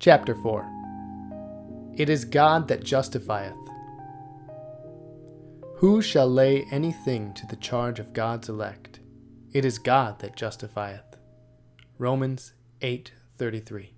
Chapter 4 It is God that justifieth. Who shall lay anything to the charge of God's elect? It is God that justifieth. Romans 8:33.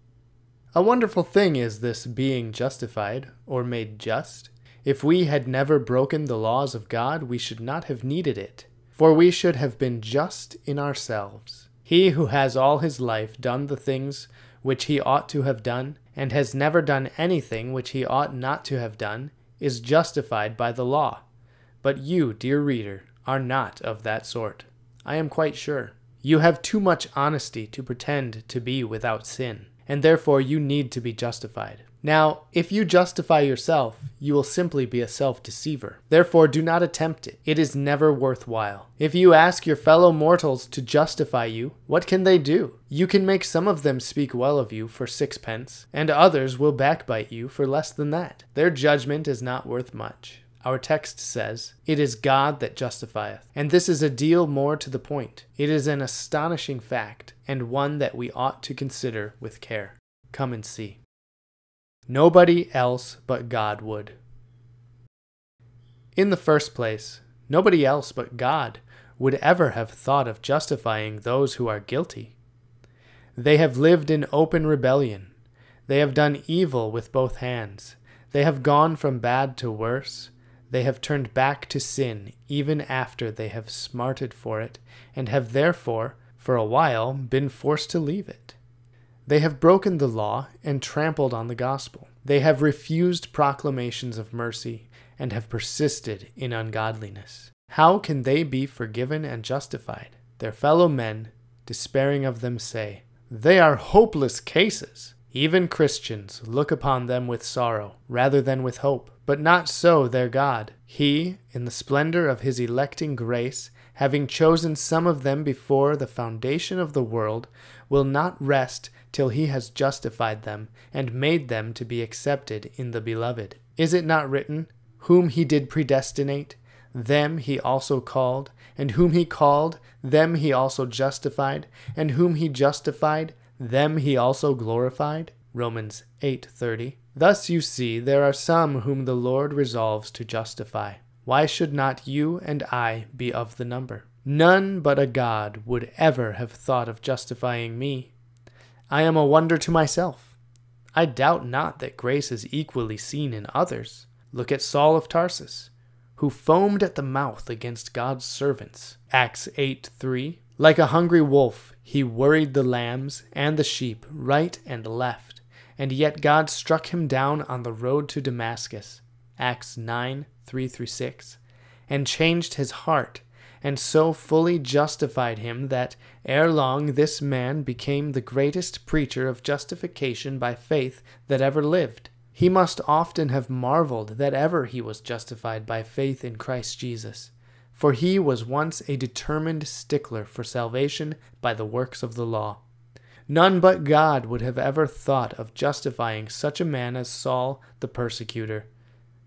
A wonderful thing is this being justified or made just. If we had never broken the laws of God, we should not have needed it, for we should have been just in ourselves. He who has all his life done the things which he ought to have done, and has never done anything which he ought not to have done, is justified by the law. But you, dear reader, are not of that sort. I am quite sure. You have too much honesty to pretend to be without sin, and therefore you need to be justified. Now, if you justify yourself, you will simply be a self deceiver. Therefore, do not attempt it. It is never worthwhile. If you ask your fellow mortals to justify you, what can they do? You can make some of them speak well of you for sixpence, and others will backbite you for less than that. Their judgment is not worth much. Our text says, It is God that justifieth. And this is a deal more to the point. It is an astonishing fact, and one that we ought to consider with care. Come and see. Nobody else but God would. In the first place, nobody else but God would ever have thought of justifying those who are guilty. They have lived in open rebellion. They have done evil with both hands. They have gone from bad to worse. They have turned back to sin even after they have smarted for it, and have therefore, for a while, been forced to leave it. They have broken the law and trampled on the gospel. They have refused proclamations of mercy and have persisted in ungodliness. How can they be forgiven and justified? Their fellow men, despairing of them, say, They are hopeless cases. Even Christians look upon them with sorrow rather than with hope. But not so their God. He, in the splendor of his electing grace, having chosen some of them before the foundation of the world, will not rest till he has justified them and made them to be accepted in the beloved. Is it not written, Whom he did predestinate, them he also called, and whom he called, them he also justified, and whom he justified, them he also glorified? Romans 8:30. Thus you see there are some whom the Lord resolves to justify. Why should not you and I be of the number? None but a God would ever have thought of justifying me. I am a wonder to myself. I doubt not that grace is equally seen in others. Look at Saul of Tarsus, who foamed at the mouth against God's servants. Acts 8 3. Like a hungry wolf, he worried the lambs and the sheep right and left, and yet God struck him down on the road to Damascus. Acts 9 3 through 6. And changed his heart and so fully justified him that ere long this man became the greatest preacher of justification by faith that ever lived. He must often have marveled that ever he was justified by faith in Christ Jesus, for he was once a determined stickler for salvation by the works of the law. None but God would have ever thought of justifying such a man as Saul the persecutor,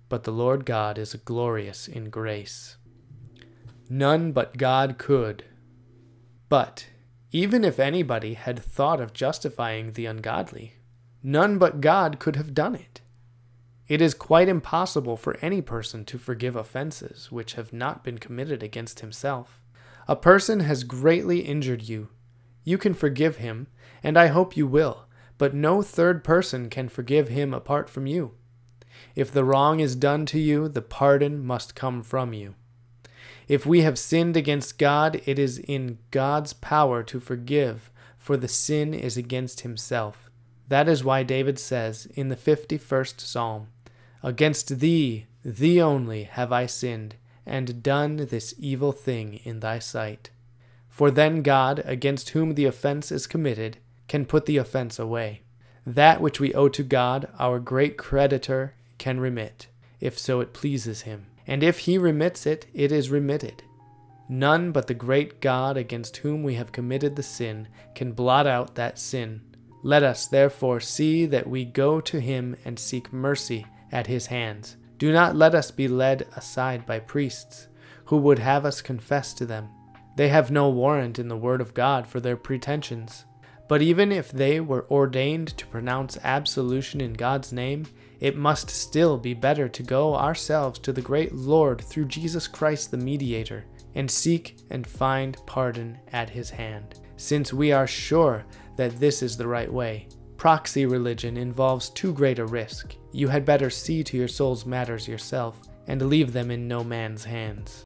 but the Lord God is glorious in grace. None but God could. But even if anybody had thought of justifying the ungodly, none but God could have done it. It is quite impossible for any person to forgive offenses which have not been committed against himself. A person has greatly injured you. You can forgive him, and I hope you will, but no third person can forgive him apart from you. If the wrong is done to you, the pardon must come from you. If we have sinned against God, it is in God's power to forgive, for the sin is against himself. That is why David says in the 51st Psalm, Against thee, thee only, have I sinned, and done this evil thing in thy sight. For then God, against whom the offense is committed, can put the offense away. That which we owe to God, our great creditor, can remit, if so it pleases him and if he remits it, it is remitted. None but the great God against whom we have committed the sin can blot out that sin. Let us therefore see that we go to him and seek mercy at his hands. Do not let us be led aside by priests, who would have us confess to them. They have no warrant in the word of God for their pretensions. But even if they were ordained to pronounce absolution in God's name, it must still be better to go ourselves to the great Lord through Jesus Christ the mediator, and seek and find pardon at his hand, since we are sure that this is the right way. Proxy religion involves too great a risk. You had better see to your soul's matters yourself, and leave them in no man's hands.